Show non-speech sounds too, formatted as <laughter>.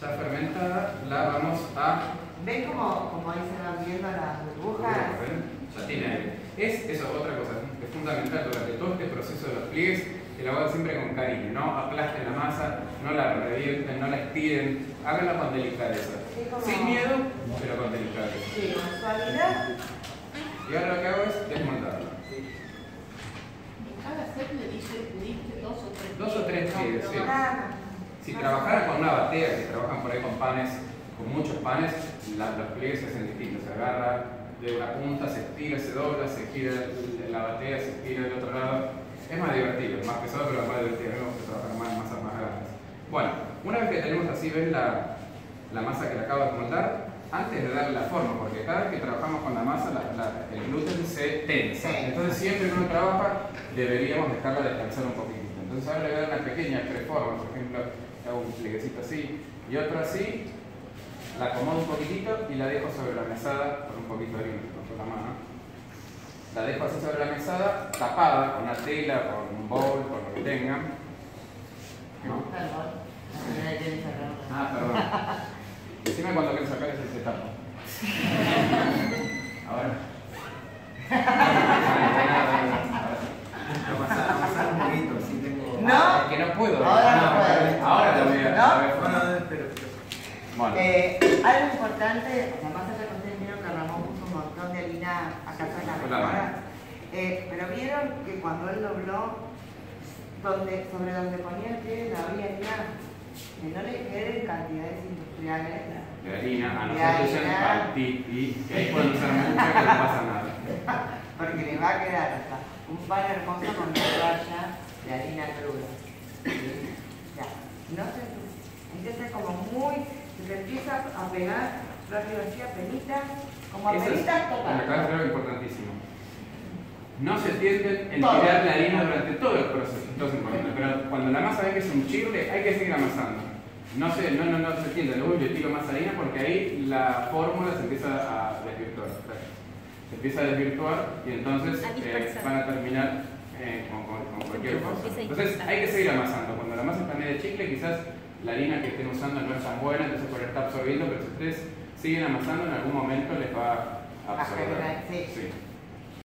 Ya fermentada la vamos a... ¿Ven cómo, cómo ahí se van viendo las burbujas? Ya tiene aire. Es eso, otra cosa, es fundamental durante todo este proceso de los pliegues que lo hagan siempre con cariño, no aplasten la masa, no la revienten, no la estiren, háganla con delicadeza. Sí, como- Sin miedo, pero con delicadeza. Sí, con suavidad. Y ahora lo que hago es desmontarla. En cada set le dice, le diste dos o tres. Dos o tres pliegues, sí. Si trabajaran con una batea, que trabajan por ahí con panes, con muchos panes, la- los pliegues se hacen distintos. Se agarra de una punta, se estira, se dobla, se gira la batea, se estira del otro lado. Es más divertido, es más pesado, pero es más divertido. Me gusta trabajar más en masas más grandes. Bueno, una vez que tenemos así, ven la, la masa que le acabo de montar, antes de darle la forma, porque cada vez que trabajamos con la masa, la- la- el gluten se tensa. Entonces, siempre que uno trabaja, deberíamos dejarla descansar un poquitito. Entonces, ahora le voy a dar una pequeña preforma, por ejemplo, hago un plieguecito así y otro así, la acomodo un poquitito y la dejo sobre la mesada con un poquito de harina con la mano. La dejo así sobre la mesada, tapada con una tela, con un bowl, con lo que tengan. ¿No? Perdón. La señora tiene cerrado. Ah, perdón. Decime cuando quieres sacar ese se tapa. Ahora. <laughs> Amasar, amasar un poquito, así tengo. No. No. Ahora lo voy a. ¿No? a ver. Bueno, pero. Bueno. Eh, algo importante, la masa que ustedes vieron que Ramón puso un montón de harina acá en la la mejora, eh, pero vieron que cuando él dobló, donde, sobre donde ponía el pie no había harina, que no le queden cantidades industriales. de harina, a no De ser que usen harina. paltiti, que ahí pueden usar mucho que no pasa nada. <laughs> Porque le va a quedar hasta un pan hermoso con una raya de harina cruda. ¿Sí? Ya. No empieza como muy, se le empieza a pegar rápido así a penita, como a Eso es, penita me acabas de total. algo importantísimo. No se tienden en Todo. tirar la harina durante todo el proceso, esto es importante, pero cuando la masa ve que es un chirle, hay que seguir amasando. No se, no, no, no se tiende, luego yo tiro más harina porque ahí la fórmula se empieza a desvirtuar. Se empieza a desvirtuar y entonces A eh, van a terminar eh, con, con- con cualquier cosa. Entonces hay que seguir amasando. Cuando la masa está medio chicle, quizás la harina que estén usando no es tan buena, entonces por está absorbiendo, pero si ustedes siguen amasando, en algún momento les va a absorber. Sí.